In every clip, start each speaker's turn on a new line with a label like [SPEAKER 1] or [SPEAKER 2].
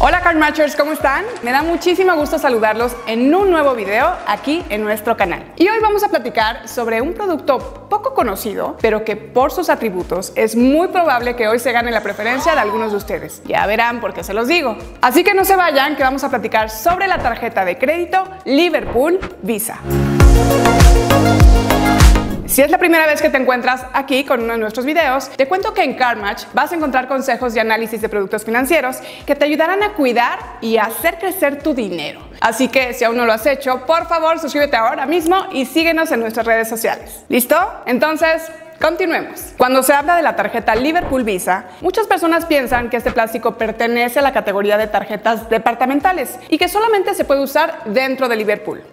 [SPEAKER 1] Hola Card Matchers, ¿cómo están? Me da muchísimo gusto saludarlos en un nuevo video aquí en nuestro canal. Y hoy vamos a platicar sobre un producto poco conocido, pero que por sus atributos es muy probable que hoy se gane la preferencia de algunos de ustedes. Ya verán por qué se los digo. Así que no se vayan, que vamos a platicar sobre la tarjeta de crédito Liverpool Visa. Si es la primera vez que te encuentras aquí con uno de nuestros videos, te cuento que en CarMatch vas a encontrar consejos y análisis de productos financieros que te ayudarán a cuidar y hacer crecer tu dinero. Así que si aún no lo has hecho, por favor suscríbete ahora mismo y síguenos en nuestras redes sociales. ¿Listo? Entonces, Continuemos. Cuando se habla de la tarjeta Liverpool Visa, muchas personas piensan que este plástico pertenece a la categoría de tarjetas departamentales y que solamente se puede usar dentro de Liverpool.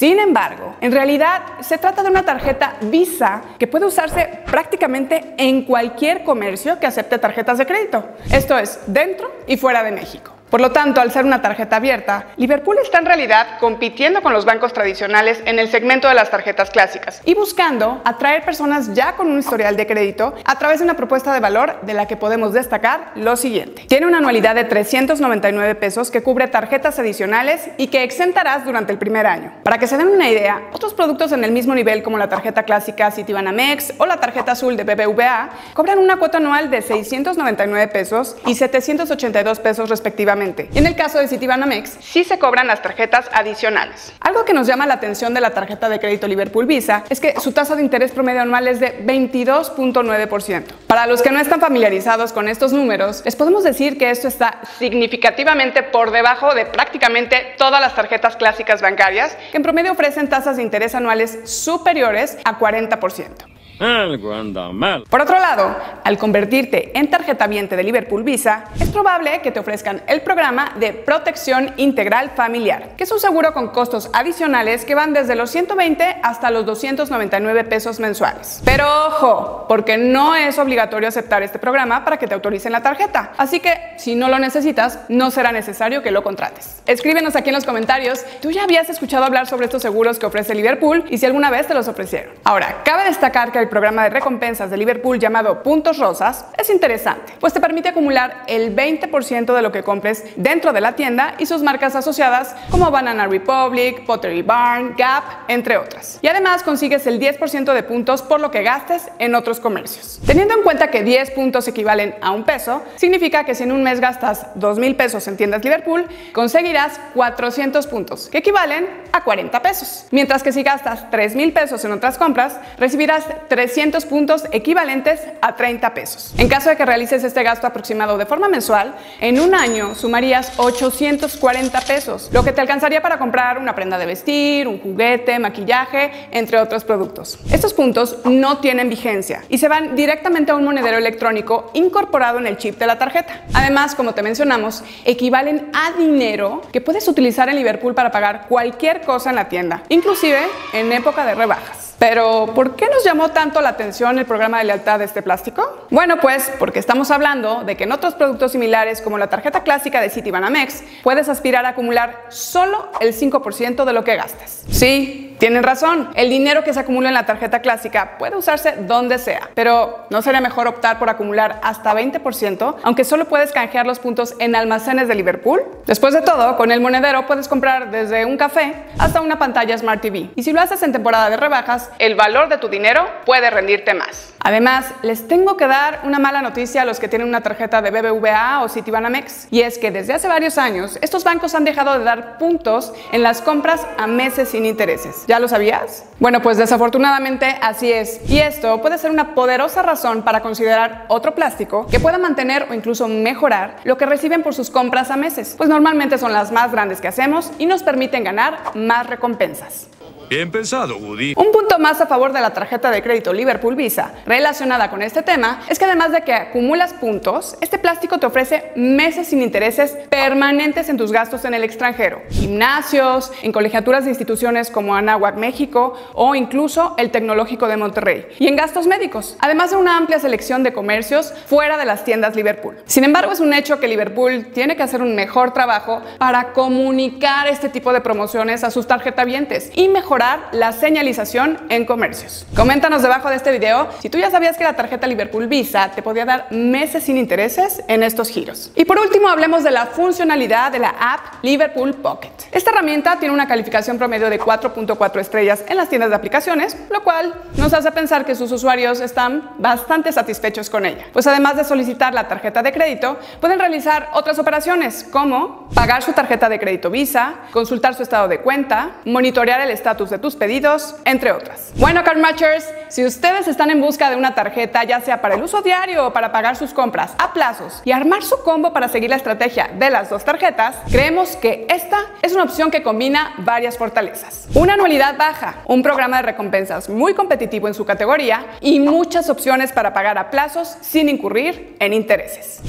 [SPEAKER 1] Sin embargo, en realidad se trata de una tarjeta Visa que puede usarse prácticamente en cualquier comercio que acepte tarjetas de crédito. Esto es, dentro y fuera de México. Por lo tanto, al ser una tarjeta abierta, Liverpool está en realidad compitiendo con los bancos tradicionales en el segmento de las tarjetas clásicas y buscando atraer personas ya con un historial de crédito a través de una propuesta de valor de la que podemos destacar lo siguiente. Tiene una anualidad de 399 pesos que cubre tarjetas adicionales y que exentarás durante el primer año. Para que se den una idea, otros productos en el mismo nivel como la tarjeta clásica Citibanamex o la tarjeta azul de BBVA cobran una cuota anual de 699 pesos y 782 pesos respectivamente en el caso de Citibanamex, sí se cobran las tarjetas adicionales. Algo que nos llama la atención de la tarjeta de crédito Liverpool Visa es que su tasa de interés promedio anual es de 22.9%. Para los que no están familiarizados con estos números, les podemos decir que esto está significativamente por debajo de prácticamente todas las tarjetas clásicas bancarias, que en promedio ofrecen tasas de interés anuales superiores a 40%.
[SPEAKER 2] Algo anda mal.
[SPEAKER 1] Por otro lado, al convertirte en tarjeta viente de Liverpool Visa, es probable que te ofrezcan el programa de protección integral familiar, que es un seguro con costos adicionales que van desde los 120 hasta los 299 pesos mensuales. Pero ojo, porque no es obligatorio aceptar este programa para que te autoricen la tarjeta. Así que si no lo necesitas, no será necesario que lo contrates. Escríbenos aquí en los comentarios, ¿tú ya habías escuchado hablar sobre estos seguros que ofrece Liverpool y si alguna vez te los ofrecieron? Ahora, cabe destacar que el programa de recompensas de Liverpool llamado Puntos Rosas es interesante, pues te permite acumular el 20% de lo que compres dentro de la tienda y sus marcas asociadas como Banana Republic, Pottery Barn, Gap, entre otras. Y además consigues el 10% de puntos por lo que gastes en otros comercios. Teniendo en cuenta que 10 puntos equivalen a un peso, significa que si en un mes gastas 2 mil pesos en tiendas Liverpool, conseguirás 400 puntos, que equivalen a 40 pesos. Mientras que si gastas 3 mil pesos en otras compras, recibirás 300 puntos equivalentes a 30 pesos. En caso de que realices este gasto aproximado de forma mensual, en un año sumarías 840 pesos, lo que te alcanzaría para comprar una prenda de vestir, un juguete, maquillaje, entre otros productos. Estos puntos no tienen vigencia y se van directamente a un monedero electrónico incorporado en el chip de la tarjeta. Además, como te mencionamos, equivalen a dinero que puedes utilizar en Liverpool para pagar cualquier cosa en la tienda, inclusive en época de rebajas. Pero, ¿por qué nos llamó tanto la atención el programa de lealtad de este plástico? Bueno, pues porque estamos hablando de que en otros productos similares como la tarjeta clásica de Citibanamex puedes aspirar a acumular solo el 5% de lo que gastas. Sí, tienen razón, el dinero que se acumula en la tarjeta clásica puede usarse donde sea, pero ¿no sería mejor optar por acumular hasta 20%, aunque solo puedes canjear los puntos en almacenes de Liverpool? Después de todo, con el monedero puedes comprar desde un café hasta una pantalla Smart TV. Y si lo haces en temporada de rebajas, el valor de tu dinero puede rendirte más. Además, les tengo que dar una mala noticia a los que tienen una tarjeta de BBVA o Citibanamex, y es que desde hace varios años estos bancos han dejado de dar puntos en las compras a meses sin intereses. ¿Ya lo sabías? Bueno, pues desafortunadamente así es. Y esto puede ser una poderosa razón para considerar otro plástico que pueda mantener o incluso mejorar lo que reciben por sus compras a meses, pues normalmente son las más grandes que hacemos y nos permiten ganar más recompensas.
[SPEAKER 2] Bien pensado, Woody.
[SPEAKER 1] Un punto más a favor de la tarjeta de crédito Liverpool Visa relacionada con este tema es que además de que acumulas puntos, este plástico te ofrece meses sin intereses permanentes en tus gastos en el extranjero, gimnasios, en colegiaturas de instituciones como Anáhuac México o incluso el Tecnológico de Monterrey, y en gastos médicos, además de una amplia selección de comercios fuera de las tiendas Liverpool. Sin embargo, es un hecho que Liverpool tiene que hacer un mejor trabajo para comunicar este tipo de promociones a sus tarjetavientes y mejorar mejorar la señalización en comercios. Coméntanos debajo de este video si tú ya sabías que la tarjeta Liverpool Visa te podía dar meses sin intereses en estos giros. Y por último, hablemos de la funcionalidad de la app Liverpool Pocket. Esta herramienta tiene una calificación promedio de 4.4 estrellas en las tiendas de aplicaciones, lo cual nos hace pensar que sus usuarios están bastante satisfechos con ella. Pues además de solicitar la tarjeta de crédito, pueden realizar otras operaciones como pagar su tarjeta de crédito Visa, consultar su estado de cuenta, monitorear el estatus de tus pedidos, entre otras. Bueno, Card Matchers, si ustedes están en busca de una tarjeta, ya sea para el uso diario o para pagar sus compras a plazos y armar su combo para seguir la estrategia de las dos tarjetas, creemos que esta es una opción que combina varias fortalezas. Una anualidad baja, un programa de recompensas muy competitivo en su categoría y muchas opciones para pagar a plazos sin incurrir en intereses.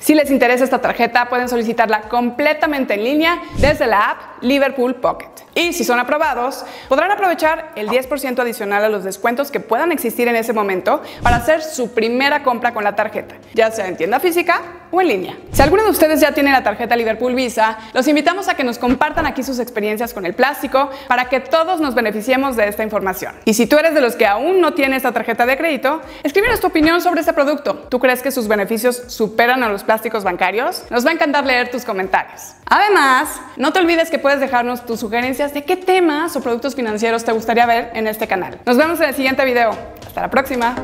[SPEAKER 1] Si les interesa esta tarjeta, pueden solicitarla completamente en línea desde la app Liverpool Pocket. Y si son aprobados, podrán aprovechar el 10% adicional a los descuentos que puedan existir en ese momento para hacer su primera compra con la tarjeta, ya sea en tienda física o en línea. Si alguno de ustedes ya tiene la tarjeta Liverpool Visa, los invitamos a que nos compartan aquí sus experiencias con el plástico para que todos nos beneficiemos de esta información. Y si tú eres de los que aún no tiene esta tarjeta de crédito, escríbenos tu opinión sobre este producto. ¿Tú crees que sus beneficios superan a los plásticos bancarios? Nos va a encantar leer tus comentarios. Además, no te olvides que puedes dejarnos tus sugerencias de qué temas o productos financieros te gustaría ver en este canal. Nos vemos en el siguiente video. Hasta la próxima.